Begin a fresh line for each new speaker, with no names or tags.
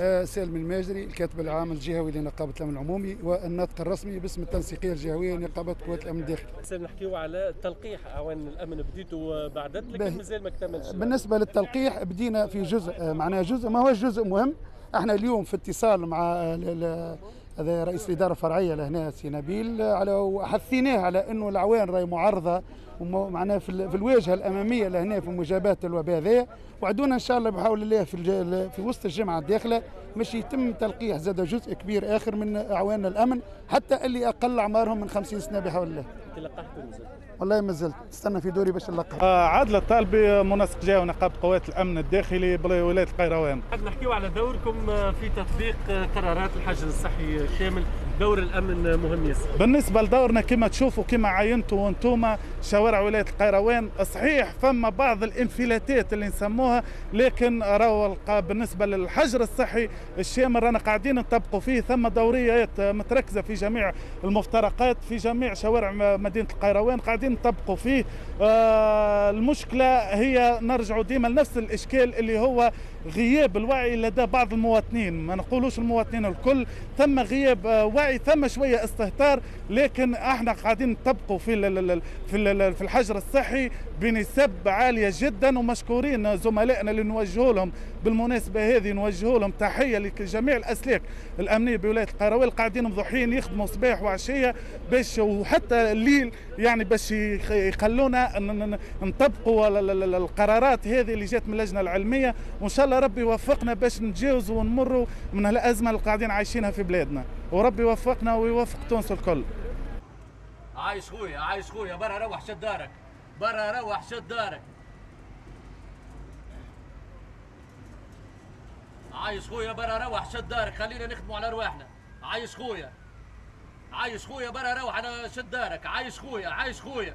آه، سالم الماجري الكاتب العام الجهوي لنقابة الأمن العمومي والناطق الرسمي باسم التنسيقية الجهوية لنقابة قوات الأمن الداخلي.
نحكيو على تلقيح اعوان الأمن بديتوا بعدت لكن مازال ما اكتملش
بالنسبة للتلقيح بدينا في جزء آه، معناها جزء ما هو جزء مهم. إحنا اليوم في اتصال مع هذا رئيس الإدارة الفرعية لهنا سي نبيل على وحثيناه على إنه الاعوان راهي معرضه معناها في, في الواجهة الأمامية لهنا في مجابهه الوباء هذايا وعدونا إن شاء الله بحول الله في في وسط الجمعة الداخلة باش يتم تلقيح زاد جزء كبير آخر من أعوان الأمن حتى اللي أقل أعمارهم من 50 سنة بحول الله.
لقحتوا
والله ما زلت. استنى في دوري باش نلقح.
آه عادل الطالبي منسق جهه ونقابه قوات الأمن الداخلي بولاية القيروان.
نحكيو على دوركم في تطبيق قرارات الحجر الصحي الشامل دور الأمن مهم ياسر.
بالنسبة لدورنا كما تشوفوا كما عينتوا وأنتم شوارع ولاية القيروان صحيح فما بعض الانفلاتات اللي نسموها لكن راهو بالنسبة للحجر الصحي الشامل رانا قاعدين نطبقوا فيه ثم دوريات متركزة في جميع المفترقات في جميع شوارع مدينة القيروان قاعدين نطبقوا فيه؟ آه المشكلة هي نرجع ديما لنفس الإشكال اللي هو غياب الوعي لدى بعض المواطنين. ما نقولوش المواطنين الكل ثم غياب آه وعي ثم شوية استهتار. لكن إحنا قاعدين نطبقوا في في في الحجر الصحي بنسب عالية جدا ومشكورين زملائنا اللي نوجهوا لهم. بالمناسبة هذه نوجهوا لهم تحية لجميع الأسلاك الأمنية بولاية القرويه قاعدين مضحين يخدموا صباح وعشية باش وحتى الليل يعني باش يخلونا نطبقوا القرارات هذه اللي جات من اللجنة العلمية. وإن شاء الله ربي يوفقنا باش نتجاوزوا ونمروا من الازمه اللي قاعدين عايشينها في بلادنا. وربي يوفقنا ويوفق تونس الكل.
عايش خويا عايش خويا. برا روح شد دارك. برا روح شد دارك. عايش خويا برا روح شد دارك. خلينا نخدموا على رواحنا. عايش خويا. عايش خويا برا روح أنا شد دارك عايش خويا عايش خويا.